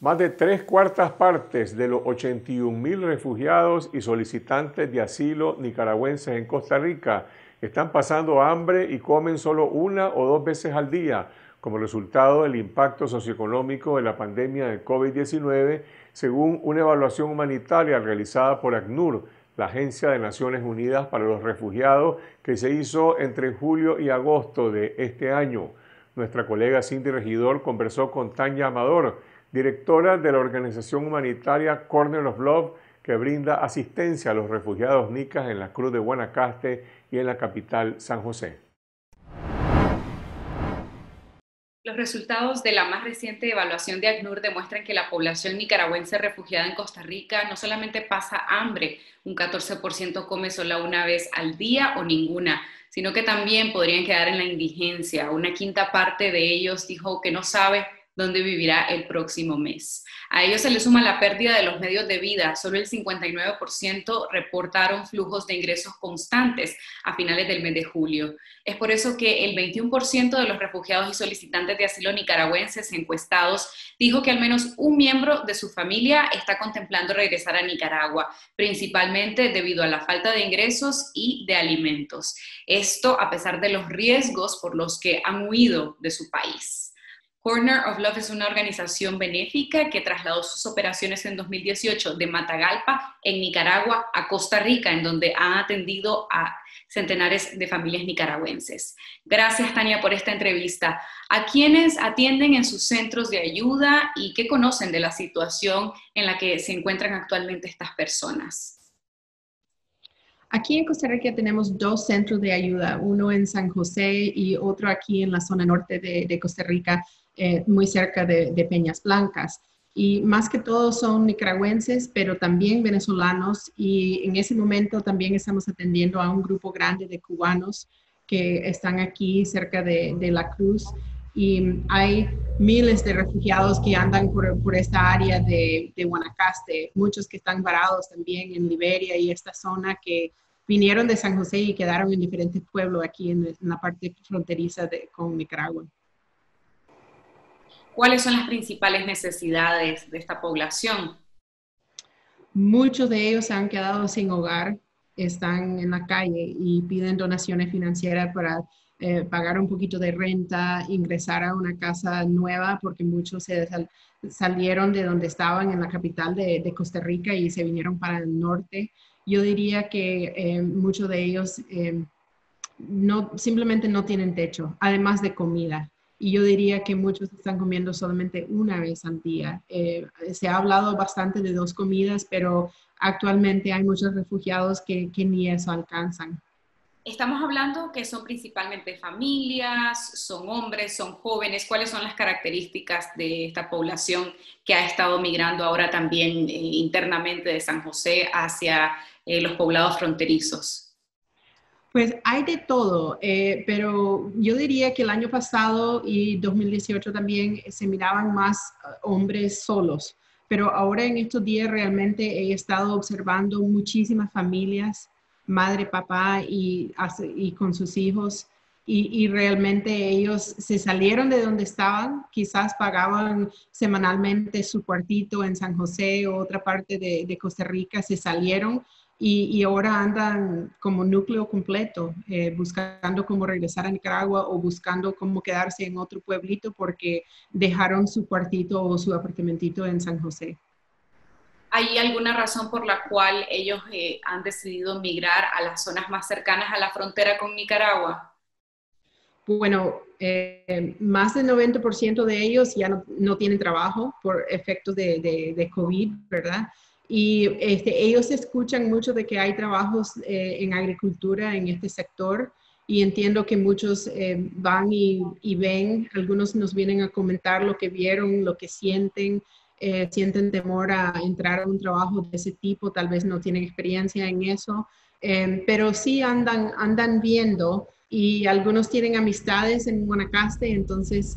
Más de tres cuartas partes de los 81 mil refugiados y solicitantes de asilo nicaragüenses en Costa Rica están pasando hambre y comen solo una o dos veces al día como resultado del impacto socioeconómico de la pandemia de COVID-19, según una evaluación humanitaria realizada por ACNUR, la Agencia de Naciones Unidas para los Refugiados, que se hizo entre julio y agosto de este año. Nuestra colega Cindy Regidor conversó con Tanya Amador, directora de la organización humanitaria Corner of Love, que brinda asistencia a los refugiados nicas en la Cruz de Guanacaste y en la capital San José. Los resultados de la más reciente evaluación de ACNUR demuestran que la población nicaragüense refugiada en Costa Rica no solamente pasa hambre, un 14% come solo una vez al día o ninguna, sino que también podrían quedar en la indigencia. Una quinta parte de ellos dijo que no sabe dónde vivirá el próximo mes. A ello se le suma la pérdida de los medios de vida. Solo el 59% reportaron flujos de ingresos constantes a finales del mes de julio. Es por eso que el 21% de los refugiados y solicitantes de asilo nicaragüenses encuestados dijo que al menos un miembro de su familia está contemplando regresar a Nicaragua, principalmente debido a la falta de ingresos y de alimentos. Esto a pesar de los riesgos por los que han huido de su país. Corner of Love es una organización benéfica que trasladó sus operaciones en 2018 de Matagalpa, en Nicaragua, a Costa Rica, en donde han atendido a centenares de familias nicaragüenses. Gracias, Tania, por esta entrevista. ¿A quiénes atienden en sus centros de ayuda y qué conocen de la situación en la que se encuentran actualmente estas personas? Aquí en Costa Rica tenemos dos centros de ayuda, uno en San José y otro aquí en la zona norte de, Costa Rica. Eh, muy cerca de, Peñas Blancas. Y más que todo son nicaragüenses, pero también venezolanos. Y en ese momento también estamos atendiendo a un grupo grande de cubanos que están aquí cerca de, La Cruz. Y hay miles de refugiados que andan por, esta área de, Guanacaste, muchos que están varados también en Liberia y esta zona que vinieron de San José y quedaron en diferentes pueblos aquí en, la parte fronteriza de, con Nicaragua. ¿Cuáles son las principales necesidades de esta población? Muchos de ellos se han quedado sin hogar, están en la calle y piden donaciones financieras para eh, pagar un poquito de renta, ingresar a una casa nueva, porque muchos se salieron de donde estaban en la capital de, Costa Rica y se vinieron para el norte. Yo diría que eh, muchos de ellos eh, no, simplemente no tienen techo, además de comida y yo diría que muchos están comiendo solamente una vez al día. Eh, se ha hablado bastante de dos comidas, pero actualmente hay muchos refugiados que, que, ni eso alcanzan. Estamos hablando que son principalmente familias, son hombres, son jóvenes. ¿Cuáles son las características de esta población que ha estado migrando ahora también eh, internamente de San José hacia eh, los poblados fronterizos? Pues hay de todo, eh, pero yo diría que el año pasado y 2018 también se miraban más eh, hombres solos, pero ahora en estos días realmente he estado observando muchísimas familias, madre, papá y, con sus hijos, y, realmente ellos se salieron de donde estaban, quizás pagaban semanalmente su cuartito en San José o otra parte de, de Costa Rica, se salieron y, ahora andan como núcleo completo, eh, buscando cómo regresar a Nicaragua o buscando cómo quedarse en otro pueblito porque dejaron su cuartito o su apartamentito en San José. ¿Hay alguna razón por la cual ellos eh, han decidido migrar a las zonas más cercanas a la frontera con Nicaragua? Bueno, eh, más del 90% de ellos ya no, no, tienen trabajo por efectos de, de, de COVID, ¿verdad? Y este, ellos escuchan mucho de que hay trabajos eh, en agricultura en este sector y entiendo que muchos eh, van y, ven, algunos nos vienen a comentar lo que vieron, lo que sienten, eh, sienten temor a entrar a un trabajo de ese tipo, tal vez no tienen experiencia en eso, pero sí andan, andan viendo y algunos tienen amistades en Guanacaste, entonces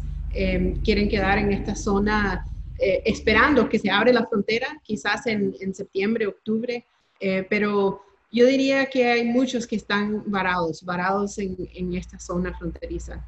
quieren quedar en esta zona eh, esperando que se abre la frontera, quizás en, septiembre, octubre, eh, pero yo diría que hay muchos que están varados, varados en, esta zona fronteriza.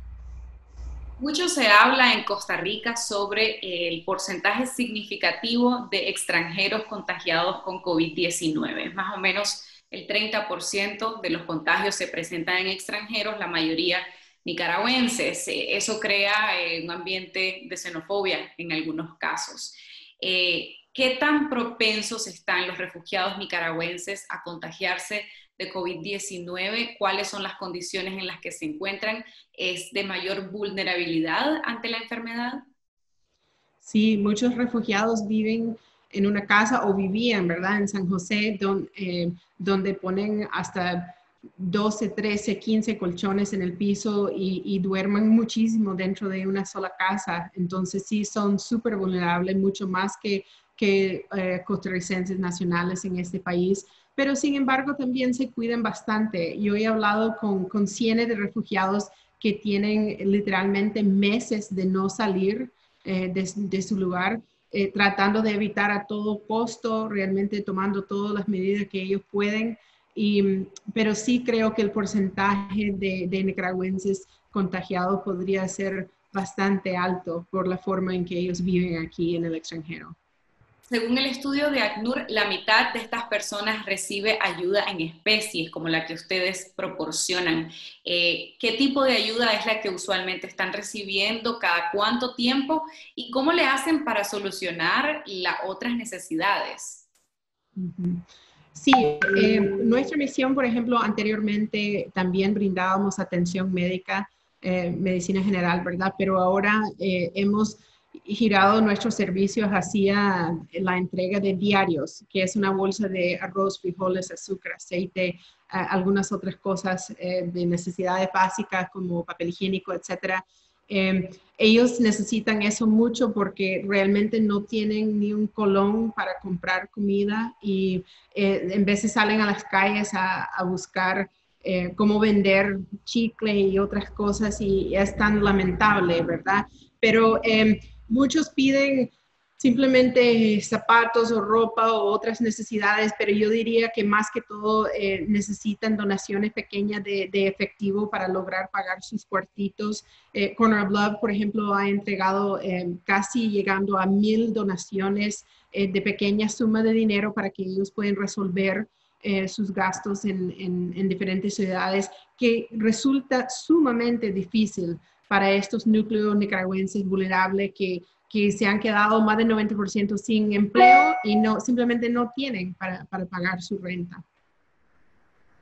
Mucho se habla en Costa Rica sobre el porcentaje significativo de extranjeros contagiados con COVID-19. Más o menos el 30% de los contagios se presentan en extranjeros, la mayoría nicaragüenses. Eh, eso crea eh, un ambiente de xenofobia en algunos casos. Eh, ¿Qué tan propensos están los refugiados nicaragüenses a contagiarse de COVID-19, cuáles son las condiciones en las que se encuentran, es de mayor vulnerabilidad ante la enfermedad. Sí, muchos refugiados viven en una casa o vivían, ¿verdad? En San José, eh, donde ponen hasta 12, 13, 15 colchones en el piso y, duermen muchísimo dentro de una sola casa. Entonces sí son súper vulnerables, mucho más que, que eh, costarricenses nacionales en este país pero sin embargo también se cuidan bastante. Yo he hablado con, con cientos de refugiados que tienen literalmente meses de no salir eh, de, su lugar, eh, tratando de evitar a todo costo, realmente tomando todas las medidas que ellos pueden. Y, pero sí creo que el porcentaje de, de nicaragüenses contagiados podría ser bastante alto por la forma en que ellos viven aquí en el extranjero. Según el estudio de ACNUR, la mitad de estas personas recibe ayuda en especies como la que ustedes proporcionan. Eh, ¿Qué tipo de ayuda es la que usualmente están recibiendo? ¿Cada cuánto tiempo? ¿Y cómo le hacen para solucionar las otras necesidades? Sí, eh, nuestra misión, por ejemplo, anteriormente también brindábamos atención médica, eh, medicina general, ¿verdad? Pero ahora hemos girado nuestros servicios hacia la entrega de diarios, que es una bolsa de arroz, frijoles, azúcar, aceite, algunas otras cosas eh, de necesidades básicas como papel higiénico, etcétera. Em, ellos necesitan eso mucho porque realmente no tienen ni un colón para comprar comida y eh, en veces salen a las calles a, buscar eh, cómo vender chicle y otras cosas y es tan lamentable, ¿verdad? Pero em, Muchos piden simplemente zapatos o ropa o otras necesidades, pero yo diría que más que todo eh, necesitan donaciones pequeñas de, efectivo para lograr pagar sus cuartitos. Eh, Corner of Love, por ejemplo, ha entregado eh, casi llegando a mil donaciones de pequeña suma de dinero para que ellos puedan resolver sus gastos en diferentes ciudades, que resulta sumamente difícil para estos núcleos nicaragüenses vulnerables que, que se han quedado más del 90% sin empleo y no, simplemente no tienen para, para pagar su renta.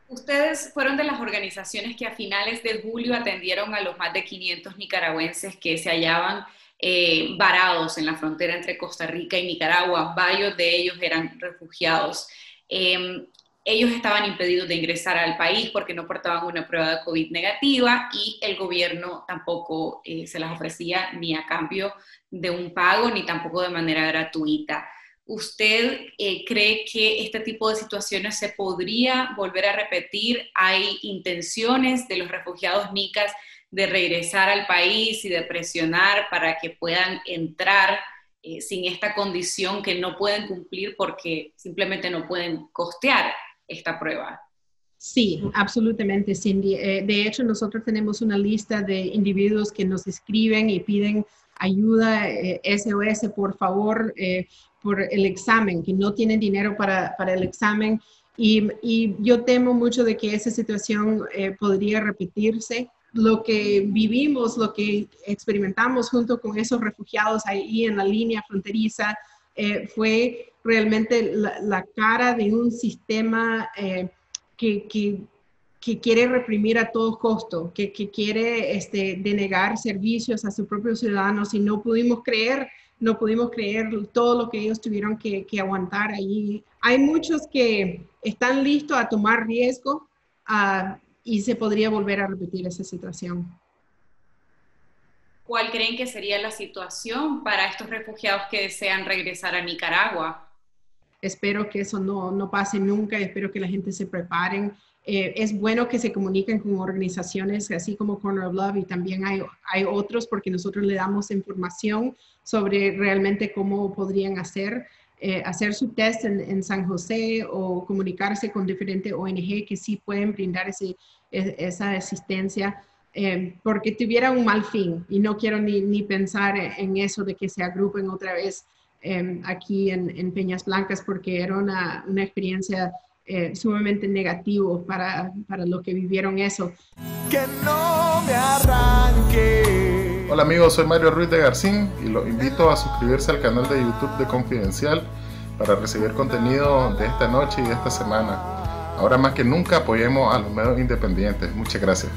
Ustedes fueron de las organizaciones que a finales de julio atendieron a los más de 500 nicaragüenses que se hallaban eh, varados en la frontera entre Costa Rica y Nicaragua. Varios de ellos eran refugiados. Eh, ellos estaban impedidos de ingresar al país porque no portaban una prueba de COVID negativa y el gobierno tampoco eh, se las ofrecía ni a cambio de un pago ni tampoco de manera gratuita. ¿Usted eh, cree que este tipo de situaciones se podría volver a repetir? ¿Hay intenciones de los refugiados nicas de regresar al país y de presionar para que puedan entrar eh, sin esta condición que no pueden cumplir porque simplemente no pueden costear esta prueba. Sí, absolutamente, Cindy. Eh, de hecho, nosotros tenemos una lista de individuos que nos escriben y piden ayuda SOS, eh, por favor, eh, por el examen, que no tienen dinero para, para el examen. Y, y, yo temo mucho de que esa situación podría repetirse. Lo que vivimos, lo que experimentamos junto con esos refugiados ahí en la línea fronteriza, fue realmente la, cara de un sistema eh, que, que, quiere reprimir a todo costo, que, que, quiere este, denegar servicios a sus propios ciudadanos y no pudimos creer, no pudimos creer todo lo que ellos tuvieron que, aguantar allí. Hay muchos que están listos a tomar riesgo ah, y se podría volver a repetir esa situación. ¿Cuál creen que sería la situación para estos refugiados que desean regresar a Nicaragua? Espero que eso no, no pase nunca, espero que la gente se preparen. Eh, es bueno que se comuniquen con organizaciones así como Corner of Love y también hay, hay otros porque nosotros le damos información sobre realmente cómo podrían hacer, eh, hacer su test en, en, San José o comunicarse con diferentes ONG que sí pueden brindar ese, esa asistencia. eh, porque tuviera un mal fin y no quiero ni, ni pensar en eso de que se agrupen otra vez em, aquí en, en, Peñas Blancas porque era una, una experiencia eh, sumamente negativa para, para lo que vivieron eso. Que no me arranque. Hola amigos, soy Mario Ruiz de Garcín y los invito a suscribirse al canal de YouTube de Confidencial para recibir contenido de esta noche y de esta semana. Ahora más que nunca apoyemos a los medios independientes. Muchas gracias.